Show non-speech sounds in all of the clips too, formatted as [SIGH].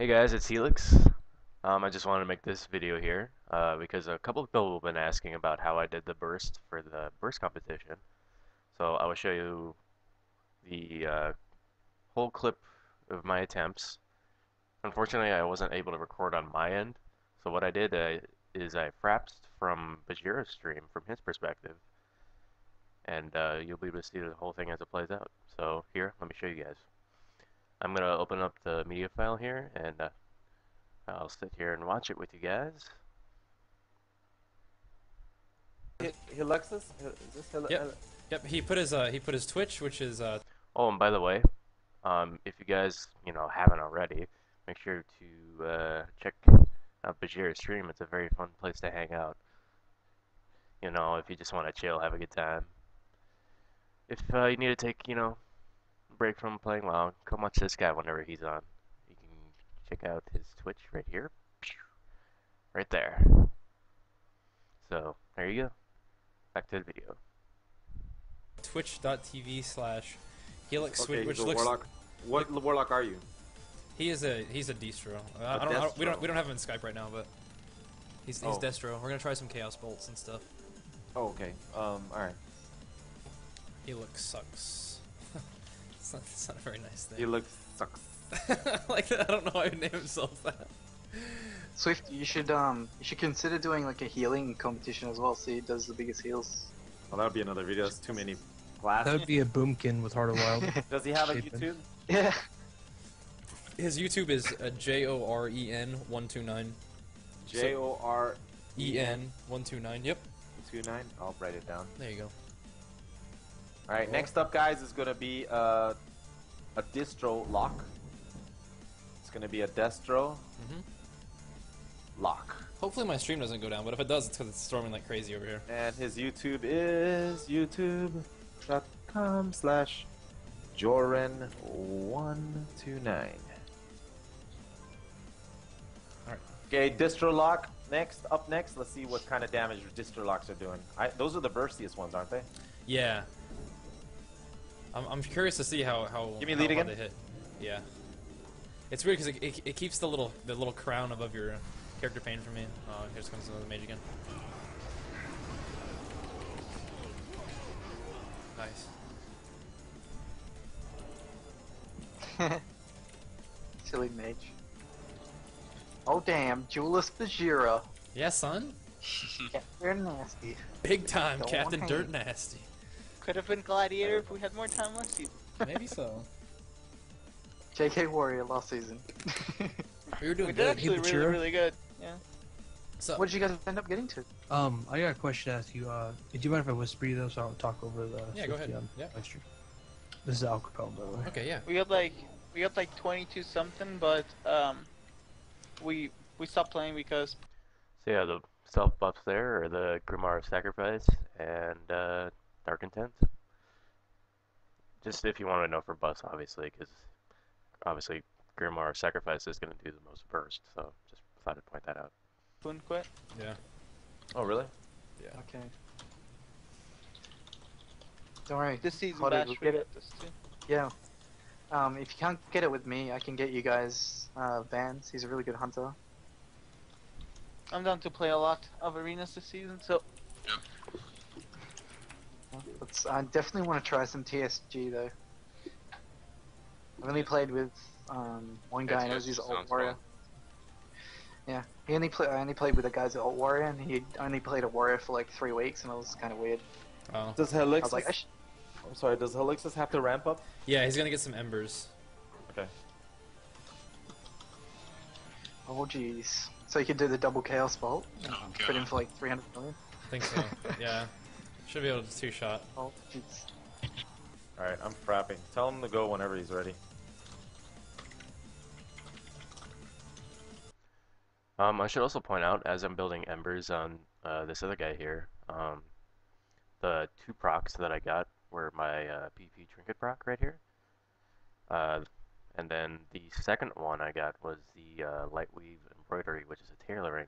Hey guys, it's Helix. Um, I just wanted to make this video here uh, because a couple of people have been asking about how I did the burst for the burst competition. So I will show you the uh, whole clip of my attempts. Unfortunately, I wasn't able to record on my end. So what I did uh, is I frapped from Bajheera's stream from his perspective. And uh, you'll be able to see the whole thing as it plays out. So here, let me show you guys. I'm gonna open up the media file here and uh, I'll sit here and watch it with you guys. Helixux? Is this Hel Yep. Yep, he put his uh he put his Twitch, which is uh Oh, and by the way, um, if you guys you know haven't already, make sure to uh, check out Bajheera's stream. It's a very fun place to hang out. You know, if you just want to chill, have a good time. If uh, you need to take you know a break from playing WoW, come watch this guy whenever he's on. You can check out his Twitch right here, right there. So there you go. Back to the video. twitch.tv slash helix Okay, which he's looks warlock. What warlock are you? he is a he's a destro. Uh, A I don't, I don't we don't we don't have him in Skype right now, but he's he's Oh. destro. We're gonna try some chaos bolts and stuff. Oh, okay. Um, alright. Helix sucks. It's, not, it's not a very nice thing. Helix sucks. like I don't know why he would name himself that. Swift, you should um, you should consider doing like a healing competition as well. See, who does the biggest heals. Well, that would be another video. That's too many classes. That would be a boomkin with Heart of Wild. [LAUGHS] Does he have a YouTube? Yeah. His YouTube is uh, J O R E N one two nine J O R E N one two nine. Yep, two nine. I'll write it down. there you go. All right. Next up, guys, is gonna be uh, a destro lock. It's gonna be a destro Mhm. lock, Hopefully my stream doesn't go down, but if it does, it's because it's storming like crazy over here. and his YouTube is youtube.com slash Joren one two nine. Alright. Okay, destro lock. Next, up next, let's see what kind of damage destro locks are doing. I, those are the burstiest ones, aren't they? Yeah. I'm, I'm curious to see how how, Give me how lead again. they hit. Yeah. It's weird because it, it, it keeps the little the little crown above your character pane for me. Oh, here comes another mage again. Nice. [LAUGHS] Silly mage. Oh damn, Julius Bajheera. Yeah, son. [LAUGHS] Yeah, they're nasty. Big time, Captain Dirt. Nasty. Could have been Gladiator if we had more time last season. Maybe so. [LAUGHS] JK Warrior last season. [LAUGHS] We were We doing did good. actually really, Bajheera? really good. Yeah. So, what did you guys end up getting to? um, I got a question to ask you. Uh, do you mind if I whisper you though, so I don't talk over the? Yeah, go ahead. Yeah. my? This is Al Capone, by the way. okay, yeah. We got like we got like 22 something, but um, we we stopped playing because So yeah, the self buffs there are the Grimoire of Sacrifice and uh, Dark Intent. Just if you want to know for Bus, obviously, because obviously Grimoire Sacrifice is going to do the most burst. So just thought I'd point that out. Boon quit. Yeah. Oh, really? Yeah. Okay. Don't worry. This season How did batch we we get it? this too. Yeah. Um, if you can't get it with me, I can get you guys uh, Vance. He's a really good hunter. I'm down to play a lot of arenas this season, so Let's, I definitely want to try some TSG though. I've only played with um, one guy, and it was his old warrior. fun. Yeah, he only play. I only played with a guy's old warrior, and he only played a warrior for like three weeks, and it was kind of weird. Oh. Does I Helixux? was like, I sh- I'm sorry. Does Helixux have to ramp up? Yeah, he's gonna get some embers. Okay. oh jeez. So you could do the double chaos bolt, and Oh, put in for like 300 million. I think so. [LAUGHS] yeah. Should be able to two shot. Oh. All right, I'm frapping. Tell him to go whenever he's ready. Um, I should also point out, as I'm building embers on uh, this other guy here, um, the two procs that I got were my uh, PP trinket proc right here. Uh, and then the second one I got was the uh, light weave embroidery, which is a tailoring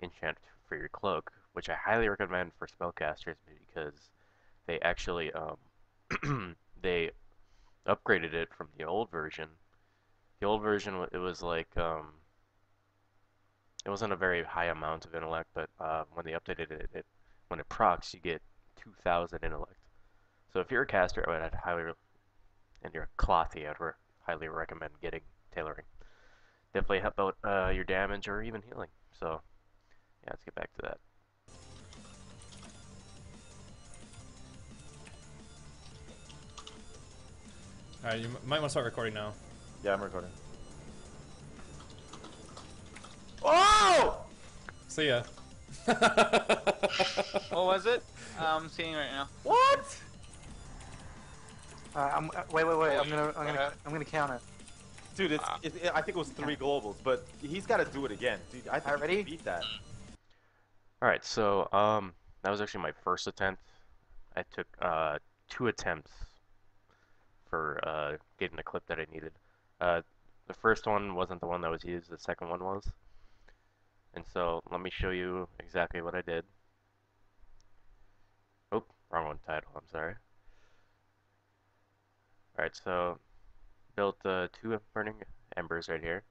enchant for your cloak, which I highly recommend for spellcasters because they actually um, [CLEARS THROAT] they upgraded it from the old version The old version, it was like um, it wasn't a very high amount of intellect, but uh, when they updated it, it when it procs, you get 2,000 intellect. So if you're a caster, I would highly, and you're a clothy, I'd highly recommend getting tailoring. Definitely help out uh, your damage or even healing. So yeah, let's get back to that. All right, you might want to start recording now. Yeah, I'm recording. Oh! See ya. [LAUGHS] What was it? I'm seeing right now. What? Uh, I'm, uh, wait, wait, wait. I'm gonna, I'm gonna, okay. I'm gonna count it. Dude, it's, Ah. it, it- I think it was three globals, but he's got to do it again. Dude, I think Already? he beat that. All right, so um, that was actually my first attempt. I took uh, two attempts for uh, getting the clip that I needed. Uh, the first one wasn't the one that was used. The second one was. And so let me show you exactly what I did. Oh, wrong one title. I'm sorry. All right, so built uh, two burning embers right here.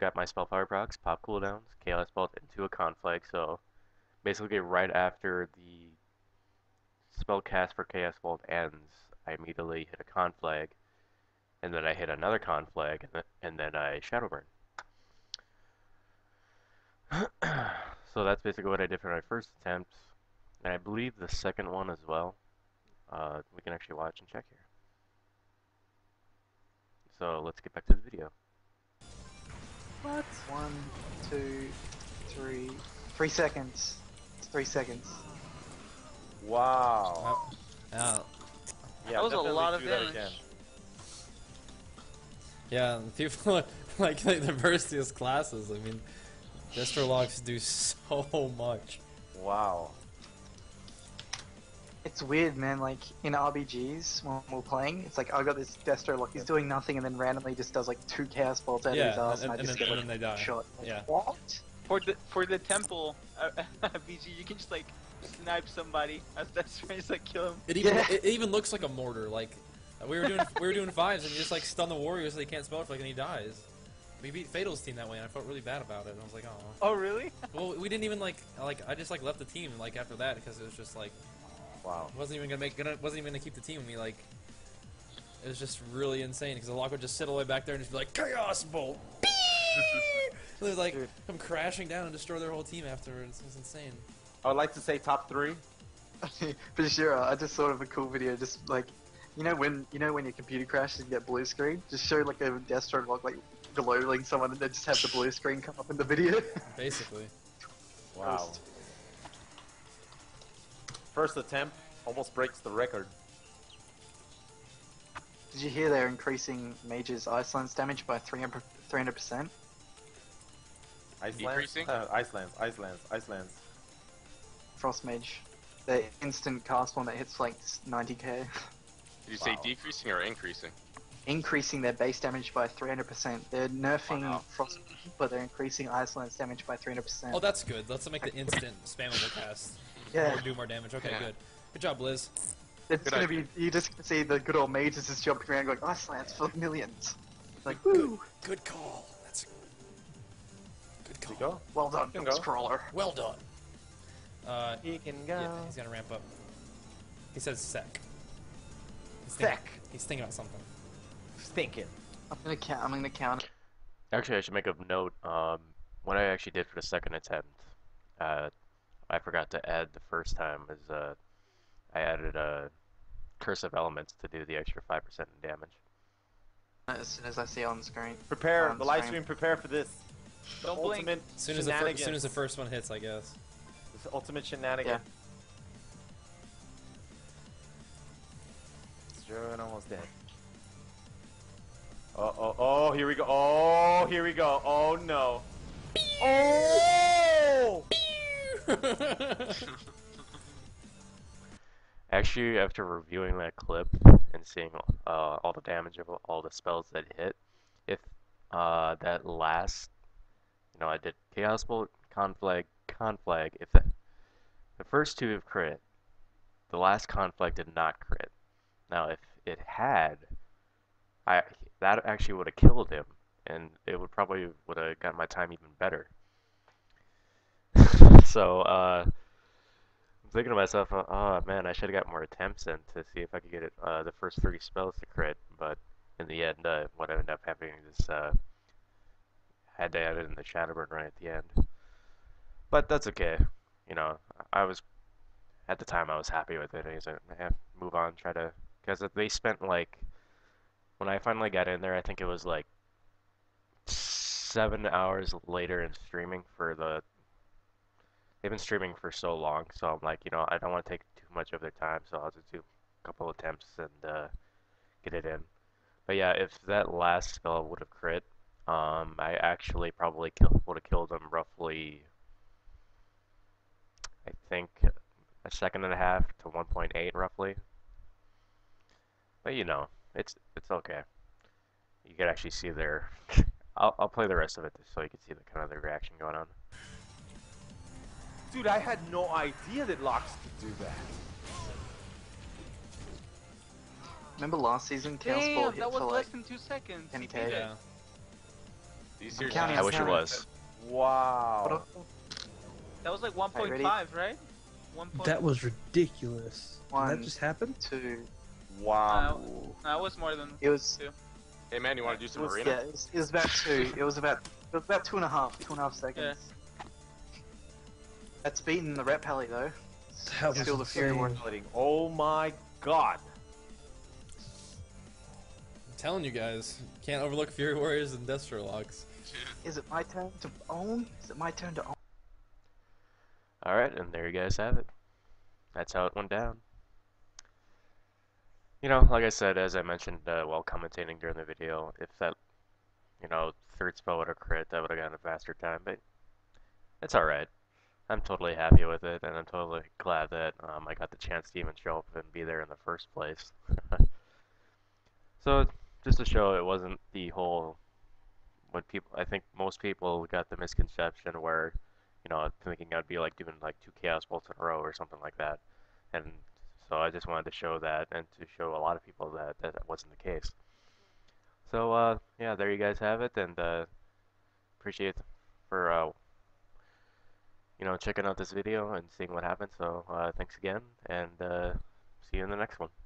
Got my spell power procs, pop cooldowns, chaos bolt into a conflag. So basically, right after the spell cast for chaos bolt ends, I immediately hit a conflag, and then I hit another conflag, and then, and then I shadow burn. [CLEARS THROAT] so that's basically what I did for my first attempt, and I believe the second one as well. Uh, we can actually watch and check here. So let's get back to the video. What? One, two, three, three seconds. It's three seconds. Wow. Yeah, Yeah, That was a lot of that damage. again. yeah. People [LAUGHS] like like the burstiest classes. I mean, Destro locks do so much. Wow. It's weird, man. Like in RBGs when we're playing, it's like I got this Destro lock. He's doing nothing, and then randomly just does like two chaos bolts out of his ass, and, and, I and, just then, get and like then they die. shot. Like, Yeah. What? For the for the temple, uh, [LAUGHS] BG, you can just like snipe somebody as [LAUGHS] that's just like kill him. It even Yeah. it even looks like a mortar. Like we were doing we were doing fives and you just like stun the warrior so they can't spell it like and he dies. We beat Fatal's team that way and I felt really bad about it. And I was like, oh. Oh really? [LAUGHS] Well, we didn't even like like I just like left the team like after that because it was just like Wow. wasn't even gonna make gonna wasn't even gonna keep the team with me like. It was just really insane because the lock would just sit all the way back there and just be like chaos bolt. [LAUGHS] It was like Dude. come crashing down and destroy their whole team afterwards. It was insane. I would like to say top three. [LAUGHS] For sure, I just thought of a cool video. Just like, you know when you know when your computer crashes and you get blue screen. Just show like a Destro lock like glowing someone, and then just have the blue screen come up in the video. [LAUGHS] Basically. Wow. First. First attempt almost breaks the record. Did you hear they're increasing Mage's Ice Lance damage by 300 percent? Ice Lance. Decreasing? Uh, Ice Lance. Iceland's. Ice Lance. Frost Mage, the instant cast one that hits like 90k, Did you say decreasing or increasing? increasing their base damage by 300 percent. They're nerfing Wow. Frost, but they're increasing Ice Lance damage by 300 percent. Oh, that's good. Let's make the [LAUGHS] instant spammable cast. yeah, Or do more damage. Okay, Yeah. good. Good job, Blizz. it's good gonna idea. be. You just see the good old mages just jumping around going Ice Lance for millions. Like, woo! Good call. That's good call. go. Well done, go. Crawler. Well done. Uh, He can yeah, go. he's gonna ramp up. He says sec. He's Sec. Thinking, he's thinking about something. Stinking. I'm gonna count. I'm gonna count. Actually, I should make a note. Um, what I actually did for the second attempt, uh, I forgot to add the first time is uh, I added uh, Curse of Elements to do the extra five percent in damage. As soon as I see it on the screen. Prepare On the live stream. stream. Prepare for this. Don't the blink. ultimate As soon as the fir- as soon as the first one hits, I guess. This ultimate shenanigan. Sure, and almost dead. Oh, oh, oh, here we go. Oh, here we go. Oh, no. Oh! [LAUGHS] Actually, after reviewing that clip and seeing uh, all the damage of all the spells that hit, if uh, that last, you know, I did Chaos Bolt, Conflag, Conflag. If the, the first two have crit, the last Conflag did not crit. Now, if it had, I that actually would have killed him, and it would probably would have got my time even better. [LAUGHS] so uh, I'm thinking to myself, uh, oh man, I should have got more attempts in to see if I could get it, uh, the first three spells to crit. But in the end, uh, what ended up happening is uh, had to add in the Shadowburn right at the end. But that's okay. You know, I was at the time I was happy with it. I was like, eh, move on, try to because they spent like when I finally got in there, I think it was like seven hours later in streaming for the. They've been streaming for so long, so I'm like, you know, I don't want to take too much of their time, so I'll just do a couple attempts and uh, get it in. But yeah, if that last spell would have crit, um, I actually probably would have killed him roughly. I think a second and a half to 1.8 roughly. But you know, it's it's okay. You can actually see their. [LAUGHS] I'll I'll play the rest of it just so you can see the kind of the reaction going on. Dude, I had no idea that locks could do that. Remember last season, Chaos Bolt hit that was for less like than two seconds. He 10K. Yeah. These I'm years counting I wish it was. Wow. Uh, That was like 1.5, right? 1. That was ridiculous. Did that just happened? two. Wow. That was more than. It was. Hey man, you want to do It some was, arena? yeah, it was, it was about two. It was about it was about two and a half, two and a half seconds. That's beaten the Ret Pally though. That was Still the Fury insane. Warrior. Oh my god. I'm telling you guys, can't overlook Fury Warriors and Destro locks. Is it my turn to own? Is it my turn to own? Alright, and there you guys have it. That's how it went down. You know, like I said, as I mentioned uh, while commentating during the video, if that, you know, third spell would have crit, that would have gotten a faster time, but it's alright. I'm totally happy with it, and I'm totally glad that um, I got the chance to even show up and be there in the first place. [LAUGHS] so, just to show it wasn't the whole, what people, I think most people got the misconception where you know, thinking I'd be like doing like two chaos bolts in a row or something like that. And so I just wanted to show that and to show a lot of people that that, wasn't the case. So uh, yeah, there you guys have it, and uh, appreciate for uh, you know checking out this video and seeing what happened. So uh, thanks again, and uh, see you in the next one.